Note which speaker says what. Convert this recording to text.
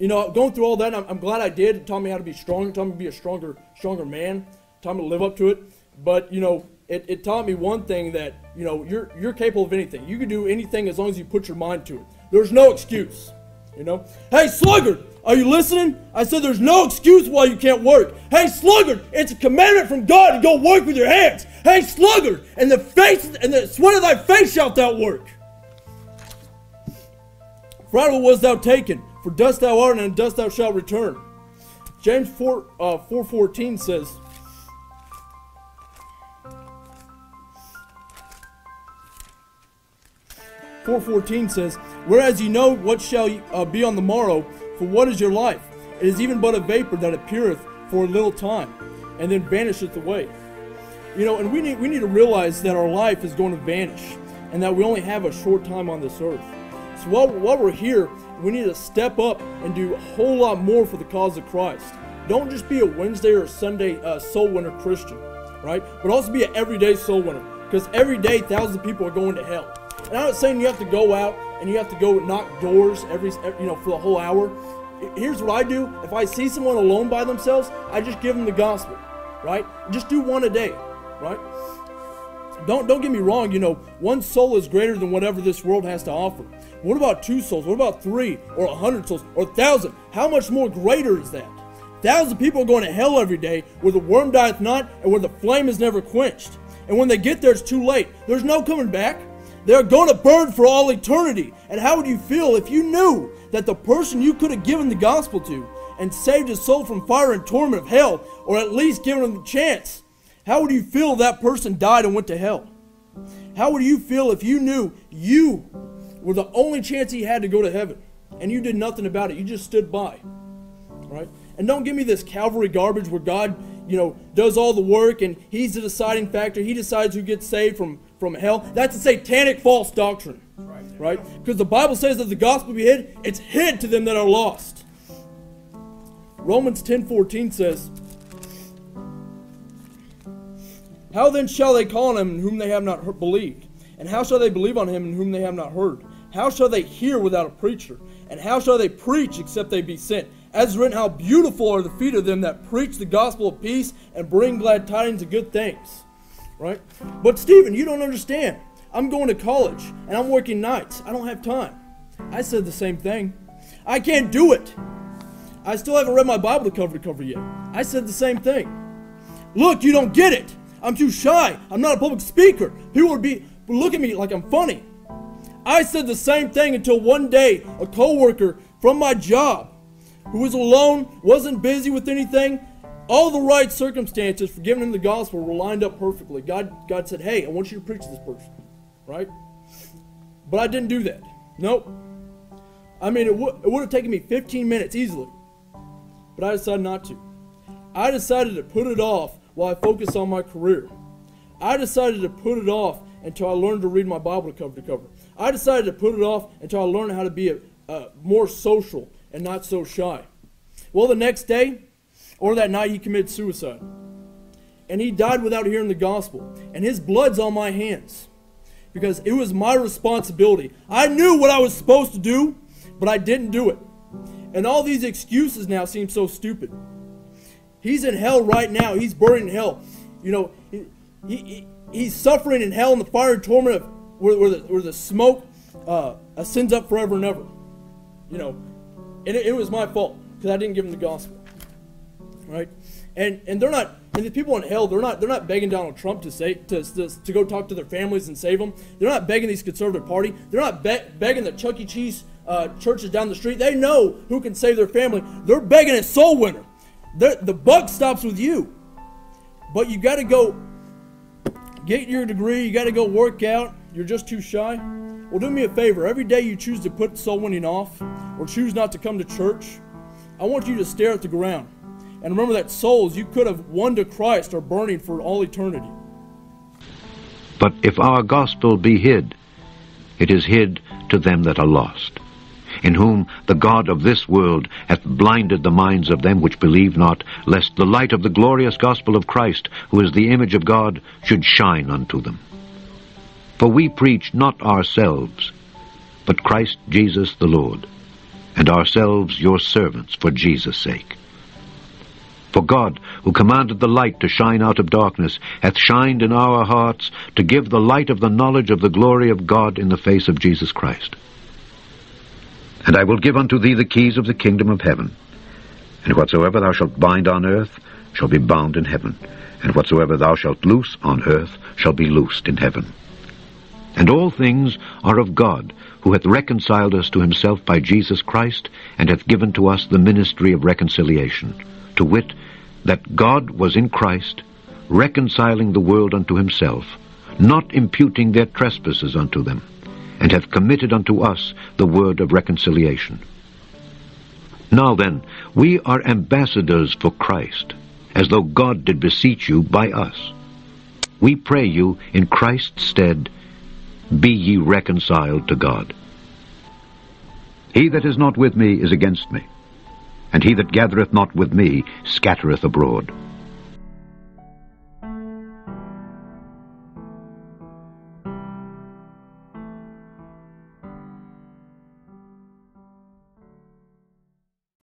Speaker 1: you know, going through all that, I'm, I'm glad I did. It taught me how to be strong. It taught me to be a stronger, stronger man. It taught me to live up to it. But you know, it, it taught me one thing that you know you're you're capable of anything. You can do anything as long as you put your mind to it. There's no excuse. You know, hey sluggard, are you listening? I said there's no excuse why you can't work. Hey sluggard, it's a commandment from God to go work with your hands. Hey sluggard, and the face and the sweat of thy face shalt thou work. For out was thou taken, for dust thou art, and dust thou shalt return. James 4 uh, 414 says, Four fourteen says, "Whereas you know what shall uh, be on the morrow, for what is your life? It is even but a vapor that appeareth for a little time, and then vanisheth away." You know, and we need we need to realize that our life is going to vanish, and that we only have a short time on this earth. So while, while we're here, we need to step up and do a whole lot more for the cause of Christ. Don't just be a Wednesday or Sunday uh, soul winner Christian, right? But also be an everyday soul winner, because every day thousands of people are going to hell. And I'm not saying you have to go out and you have to go knock doors every, you know, for the whole hour. Here's what I do: if I see someone alone by themselves, I just give them the gospel, right? Just do one a day, right? Don't don't get me wrong. You know, one soul is greater than whatever this world has to offer. What about two souls? What about three or a hundred souls or a thousand? How much more greater is that? Thousands of people are going to hell every day where the worm dieth not and where the flame is never quenched. And when they get there, it's too late. There's no coming back. They're going to burn for all eternity. And how would you feel if you knew that the person you could have given the gospel to and saved his soul from fire and torment of hell, or at least given him the chance, how would you feel if that person died and went to hell? How would you feel if you knew you were the only chance he had to go to heaven and you did nothing about it? You just stood by. Right? And don't give me this Calvary garbage where God, you know, does all the work and he's the deciding factor. He decides who gets saved from, from hell. That's a satanic false doctrine. Right? Because the Bible says that the gospel be hid, it's hid to them that are lost. Romans 10:14 says, How then shall they call on him in whom they have not believed? And how shall they believe on him in whom they have not heard? How shall they hear without a preacher? And how shall they preach except they be sent? As written, how beautiful are the feet of them that preach the gospel of peace and bring glad tidings of good things. Right? But Stephen, you don't understand. I'm going to college and I'm working nights. I don't have time. I said the same thing. I can't do it. I still haven't read my Bible cover to cover yet. I said the same thing. Look, you don't get it. I'm too shy. I'm not a public speaker. People would be look at me like I'm funny. I said the same thing until one day a coworker from my job who was alone, wasn't busy with anything, all the right circumstances for giving him the gospel were lined up perfectly. God, God said, Hey, I want you to preach to this person. Right? But I didn't do that. Nope. I mean, it, w- it would have taken me 15 minutes easily. But I decided not to. I decided to put it off while I focused on my career. I decided to put it off until I learned to read my Bible cover to cover. I decided to put it off until I learned how to be a, a more social and not so shy. Well, the next day, or that night, he committed suicide. And he died without hearing the gospel. And his blood's on my hands. Because it was my responsibility. I knew what I was supposed to do, but I didn't do it. And all these excuses now seem so stupid. He's in hell right now. He's burning in hell. You know, he, he, he's suffering in hell in the fire and torment of where, where, the, where the smoke uh, ascends up forever and ever. You know, and it, it was my fault because I didn't give him the gospel. Right? And and they're not and the people in hell they're not they're not begging Donald Trump to say to, to, to go talk to their families and save them. They're not begging these conservative party. They're not be- begging the Chuck E. Cheese uh, churches down the street. They know who can save their family. They're begging a soul winner. They're, the buck stops with you. But you got to go get your degree. You got to go work out. You're just too shy. Well, do me a favor. Every day you choose to put soul winning off or choose not to come to church, I want you to stare at the ground. And remember that souls you could have won to Christ are burning for all eternity.
Speaker 2: But if our gospel be hid, it is hid to them that are lost, in whom the God of this world hath blinded the minds of them which believe not, lest the light of the glorious gospel of Christ, who is the image of God, should shine unto them. For we preach not ourselves, but Christ Jesus the Lord, and ourselves your servants for Jesus' sake. For God, who commanded the light to shine out of darkness, hath shined in our hearts to give the light of the knowledge of the glory of God in the face of Jesus Christ. And I will give unto thee the keys of the kingdom of heaven. And whatsoever thou shalt bind on earth shall be bound in heaven, and whatsoever thou shalt loose on earth shall be loosed in heaven. And all things are of God, who hath reconciled us to himself by Jesus Christ, and hath given to us the ministry of reconciliation, to wit, that God was in Christ, reconciling the world unto himself, not imputing their trespasses unto them, and hath committed unto us the word of reconciliation. Now then, we are ambassadors for Christ, as though God did beseech you by us. We pray you, in Christ's stead, be ye reconciled to God. He that is not with me is against me and he that gathereth not with me scattereth abroad.